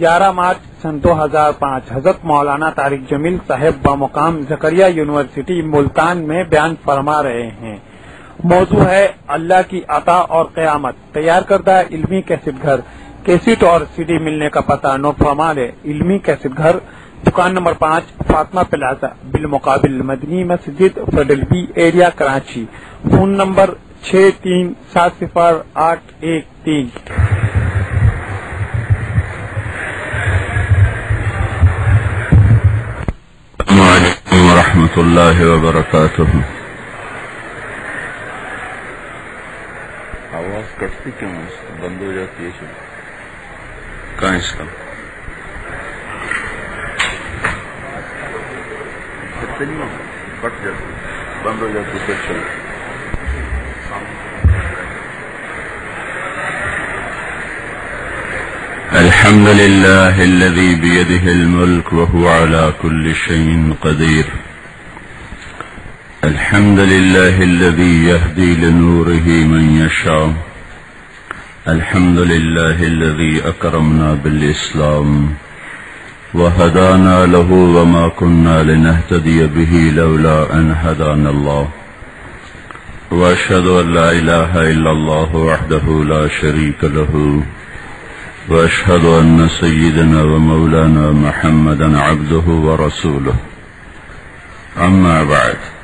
گیارہ مارچ سن دو ہزار پانچ۔ حضرت مولانا طارق جمیل صاحب بمقام زکریہ یونیورسٹی ملتان میں بیان فرما رہے ہیں۔ موضوع ہے اللہ کی عطا اور قیامت۔ تیار کردہ علمی کیسٹ گھر۔ کیسٹ اور سی ڈی ملنے کا پتہ نوٹ فرما لے علمی کیسٹ گھر۔ دکان نمبر پانچ، فاطمہ پلازا۔ بالمقابل Madni Masjid Federal B Area, Karachi. Phone number چھ تین، سات صفر آٹھ ایک تین۔ ورحمة الله وبركاته. الحمد لله الذي بيده الملك وهو على كل شيء قدير. الحمد لله الذي يهدي لنوره من يشاء. الحمد لله الذي أكرمنا بالإسلام. وهدانا له وما كنا لنهتدي به لولا أن هدانا الله. وأشهد أن لا إله إلا الله وحده لا شريك له. وأشهد أن سيدنا ومولانا محمدا عبده ورسوله. أما بعد.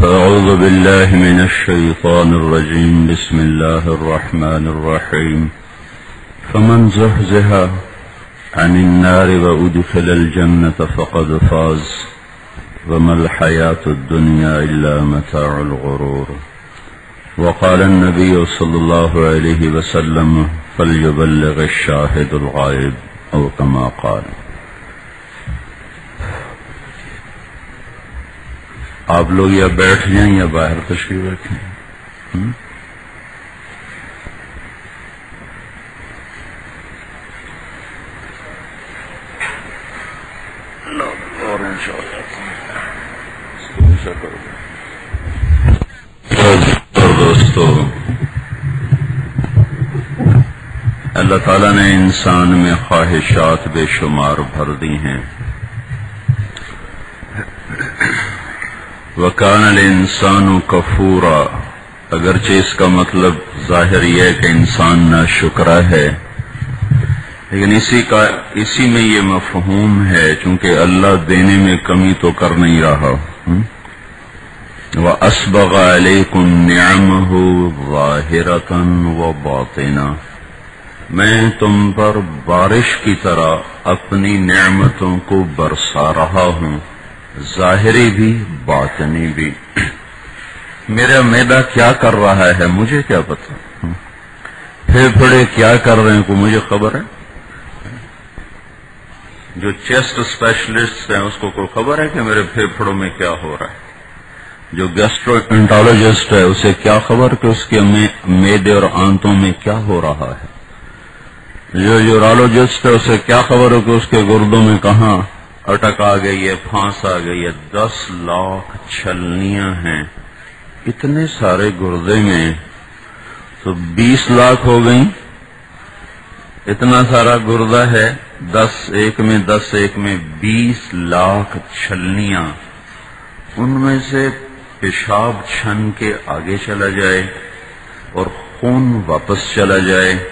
فأعوذ بالله من الشيطان الرجيم. بسم الله الرحمن الرحيم. فمن زهزها عن النار وأدخل الجنة فقد فاز. وما الحياة الدنيا إلا متاع الغرور. وقال النبي صلى الله عليه وسلم فليبلغ الشاهد الغائب أو كما قال. آپ لوگ یا بیٹھ جائیں یا باہر تشریف رکھیں۔ دوستو، اللہ تعالیٰ نے انسان میں خواہشات بے شمار بھر دی ہیں۔ وکان الانسان کفورا، اگرچہ اس کا مطلب ظاہر یہ ہے کہ انسان نہ شکرا ہے۔ لیکن اسی کا، اسی میں یہ مفہوم ہے، چونکہ اللہ دینے میں کمی تو کر نہیں رہا۔ وہ ہم؟ وَأَسْبَغَ عَلَيْكُمْ نِعَمَهُ ظَاهِرَةً وَبَاطِنًا میں تم پر بارش کی طرح اپنی نعمتوں کو برسا رہا ہوں۔ ظاہری بھی، باطنی بھی۔ میرا میدا کیا کر رہا ہے، مجھے کیا پتا پھیپھڑے کیا کر رہے ہیں کو مجھے خبر ہے؟ جو چیسٹ اسپیشلسٹ ہیں، اس کو کوئی خبر ہے کہ میرے پھیپھڑوں میں کیا ہو رہا ہے؟ جو گیسٹرو انٹالوجسٹ ہے، اسے کیا خبر کہ اس کے میدے اور آنتوں میں کیا ہو رہا ہے؟ جو یورالوجسٹ ہے، اسے کیا خبر ہو کہ اس کے گردوں میں کہاں اٹک آ گئی ہے، پھانس آ گئی ہے۔ دس لاکھ چھلنیاں ہیں۔ اتنے سارے گردے میں تو بیس لاکھ ہو گئی اتنا سارا گردہ ہے۔ دس ایک میں دس ایک میں بیس لاکھ چھلنیاں۔ ان میں سے پیشاب چھن کے آگے چلا جائے اور خون واپس چلا جائے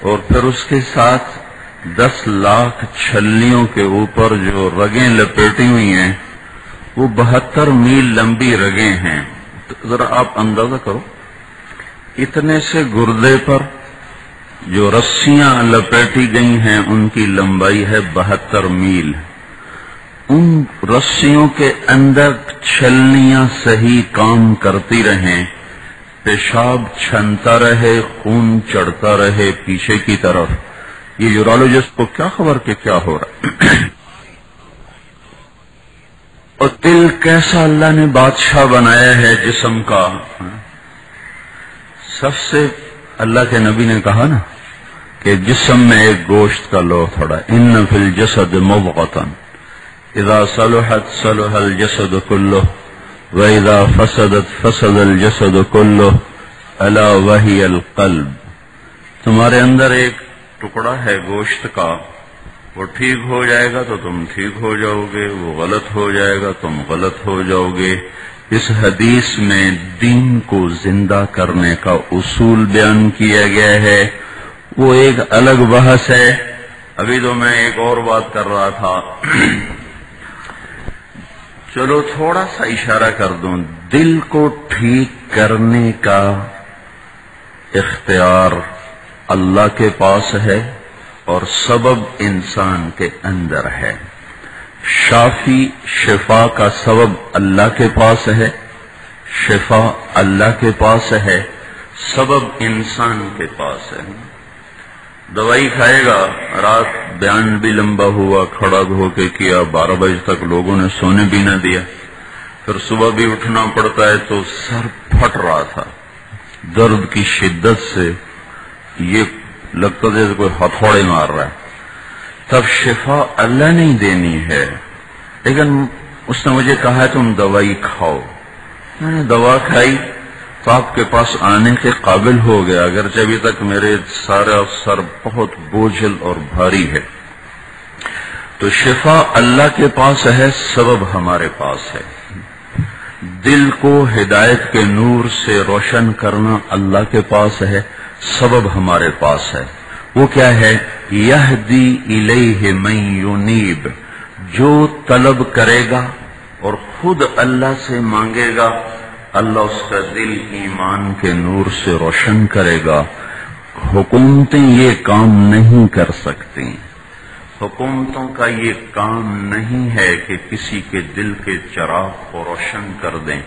اور پھر اس کے ساتھ دس لاکھ چھلیوں کے اوپر جو رگیں لپیٹی ہوئی ہیں، وہ بہتر میل لمبی رگیں ہیں۔ ذرا آپ اندازہ کرو۔ اتنے سے گردے پر جو رسیاں لپیٹی گئی ہیں، ان کی لمبائی ہے بہتر میل۔ ان رسیوں کے اندر چھلنیاں صحیح کام کرتی رہیں۔ پیشاب چھنتا رہے، خون چڑھتا رہے پیچھے کی طرف۔ یہ یورالوجسٹ کو کیا خبر کہ کیا ہو رہا اور دل کیسا اللہ نے بادشاہ بنایا ہے جسم کا؟ سب سے اللہ کے نبی نے کہا نا کہ جسم میں ایک گوشت کا لو تھوڑا، ان فل جسد مبغتن اذا صلحت صلح الجسد كله واذا فسدت فسد الجسد كله الا وهي القلب۔ تمہارے اندر ایک ٹکڑا ہے گوشت کا، وہ ٹھیک ہو جائے گا تو تم ٹھیک ہو جاؤ گے، وہ غلط ہو جائے گا تم غلط ہو جاؤ گے۔ اس حدیث میں دین کو زندہ کرنے کا اصول بیان کیا گیا ہے۔ وہ ایک الگ بحث ہے۔ ابھی تو میں ایک اور بات کر رہا تھا۔ چلو تھوڑا سا اشارہ کر دوں۔ دل کو ٹھیک کرنے کا اختیار اللہ کے پاس ہے اور سبب انسان کے اندر ہے۔ شافی شفا کا سبب اللہ کے پاس ہے، شفا اللہ کے پاس ہے، سبب انسان کے پاس ہے۔ دوائی کھائے گا، رات بیان بھی لمبا ہوا، کھڑا ہو کے کیا، بارہ بجے تک لوگوں نے سونے بھی نہ دیا۔ پھر صبح بھی اٹھنا پڑتا ہے تو سر پھٹ رہا تھا۔ درد کی شدت سے یہ لگتا جیسے کوئی ہتھوڑے مار رہا ہے۔ تب شفا اللہ نہیں دینی ہے۔ لیکن اس نے مجھے کہا ہے تم دوائی کھاؤ۔ میں نے دوا کھائی۔ تو آپ کے پاس آنے کے قابل ہو گیا۔ اگرچہ ابھی تک میرے سارا سر بہت بوجھل اور بھاری ہے۔ تو شفا اللہ کے پاس ہے، سبب ہمارے پاس ہے۔ دل کو ہدایت کے نور سے روشن کرنا اللہ کے پاس ہے۔ سبب ہمارے پاس ہے۔ وہ کیا ہے؟ یہ دی یونیب۔ جو طلب کرے گا اور خود اللہ سے مانگے گا، اللہ اس کا دل ایمان کے نور سے روشن کرے گا۔ حکومتیں یہ کام نہیں کر سکتی حکومتوں کا یہ کام نہیں ہے کہ کسی کے دل کے چراغ کو روشن کر دیں،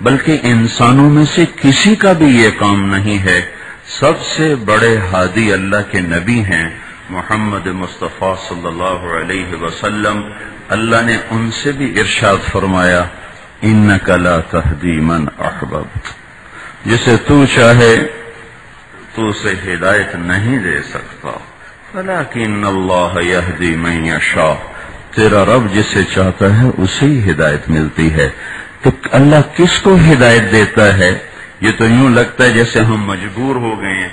بلکہ انسانوں میں سے کسی کا بھی یہ کام نہیں ہے۔ سب سے بڑے ہادی اللہ کے نبی ہیں محمد مصطفیٰ صلی اللہ علیہ وسلم۔ اللہ نے ان سے بھی ارشاد فرمایا ان کلا تحدی من احبب۔ جسے تو چاہے، تو اسے ہدایت نہیں دے سکتا۔ لیکن اللہ یہدی من یشاء۔ تیرا رب جسے چاہتا ہے، اسے ہی ہدایت ملتی ہے۔ تو اللہ کس کو ہدایت دیتا ہے؟ یہ تو یوں لگتا ہے جیسے ہم مجبور ہو گئے ہیں۔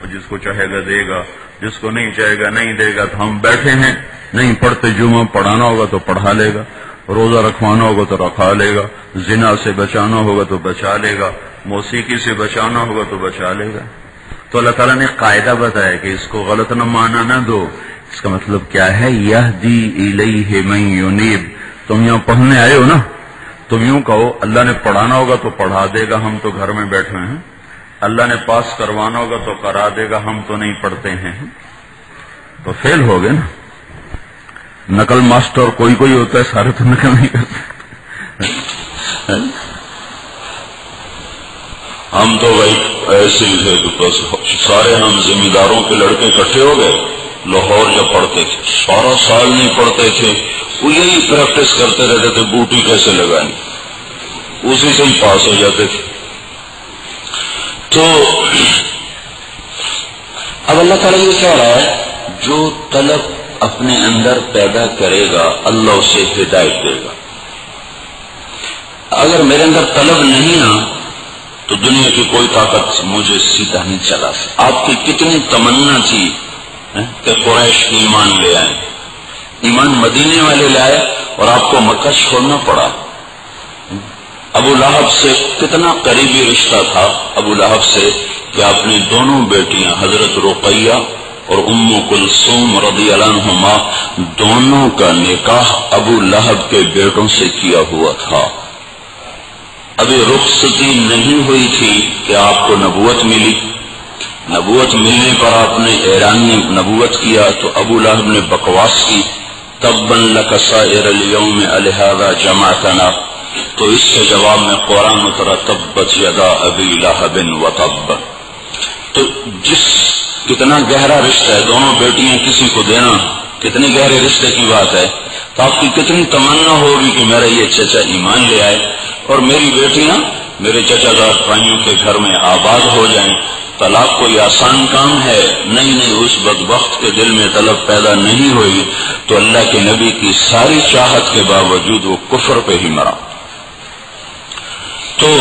اور جس کو چاہے گا دے گا، جس کو نہیں چاہے گا نہیں دے گا، تو ہم بیٹھے ہیں۔ نہیں پڑھتے جمعہ، پڑھانا ہوگا تو پڑھا لے گا۔ روزہ رکھوانا ہوگا تو رکھا لے گا۔ زنا سے بچانا ہوگا تو بچا لے گا۔ موسیقی سے بچانا ہوگا تو بچا لے گا۔ تو اللہ تعالیٰ نے قاعدہ بتایا کہ اس کو غلط نہ مانا نہ دو۔ اس کا مطلب کیا ہے؟ یہ دی یونیب تم یہاں پڑھنے آئے ہو نا؟ تم یوں کہو، اللہ نے پڑھانا ہوگا تو پڑھا دے گا، ہم تو گھر میں بیٹھے ہیں۔ اللہ نے پاس کروانا ہوگا تو کرا دے گا، ہم تو نہیں پڑھتے ہیں۔ تو فیل ہو گئے نا۔ نقل ماسٹر کوئی کوئی ہوتا ہے، سارے تو نقل نہیں کرتے۔ ہم تو بھائی ایسے ہی تھے بس سارے ہم ذمہ داروں کے لڑکے اکٹھے ہو گئے۔ لاہور جب پڑھتے تھے، سارا سال نہیں پڑھتے تھے۔ وہ یہی پریکٹس کرتے رہتے تھے بوٹی کیسے لگانی۔ اسی سے ہی پاس ہو جاتے تھے۔ تو اب اللہ تعالیٰ یہ کہہ رہا ہے، جو طلب اپنے اندر پیدا کرے گا، اللہ اسے ہدایت دے گا۔ اگر میرے اندر طلب نہیں نا تو دنیا کی کوئی طاقت مجھے سیدھا نہیں چلا سکتا آپ کی کتنی تمنا تھی ہاں، کہ قریش ایمان لے آئے ایمان مدینے والے لائے اور آپ کو مکہ چھوڑنا پڑا۔ ابو لہب سے کتنا قریبی رشتہ تھا ابو لہب سے کہ اپنی دونوں بیٹیاں حضرت رقیہ اور ام کلثوم رضی اللہ عنہما دونوں کا نکاح ابو لہب کے بیٹوں سے کیا ہوا تھا۔ ابھی رخصتی نہیں ہوئی تھی کہ آپ کو نبوت ملی۔ نبوت ملنے پر آپ نے ایران نے نبوت کیا تو ابو لہب نے بکواس کی۔ تب بن لکسا اليوم الحاظ جماعتنا. تو اس سے جواب میں قرآن اترا، تبت یدا ابی لہب و تب تو جس کتنا گہرا رشتہ ہے، دونوں بیٹیاں کسی کو دینا، کتنے گہرے رشتے کی بات ہے. تو آپ کی کتنی تمنا ہوگی کہ میرا یہ چچا ایمان لے آئے اور میری بیٹیاں میرے چچا دار بھائیوں کے گھر میں آباد ہو جائیں۔ طلاق کوئی آسان کام ہے؟ نہیں نہیں، اس بدبخت کے دل میں طلب پیدا نہیں ہوئی تو اللہ کے نبی کی ساری چاہت کے باوجود وہ کفر پہ ہی مرا۔ تو